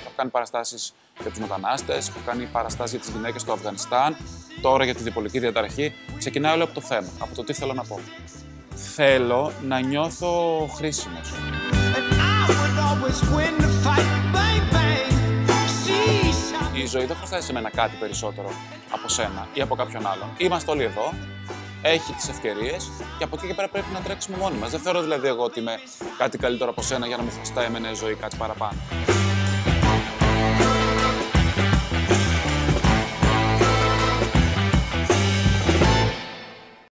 Έχω κάνει παραστάσεις για τους μετανάστες, έχω κάνει παραστάσεις για τις γυναίκες στο Αφγανιστάν, τώρα για τη διπολική διαταραχή. Ξεκινάω όλο από το θέμα, από το τι θέλω να πω. Θέλω να νιώθω χρήσιμος. Η ζωή δεν χρωστάει σε μένα κάτι περισσότερο από σένα ή από κάποιον άλλον. Είμαστε όλοι εδώ, έχει τις ευκαιρίες και από εκεί και πέρα πρέπει να τρέξουμε μόνοι μας. Δεν θεωρώ δηλαδή εγώ ότι είμαι κάτι καλύτερο από σένα για να μου χρωστάει εμένα η ζωή κάτι παραπάνω.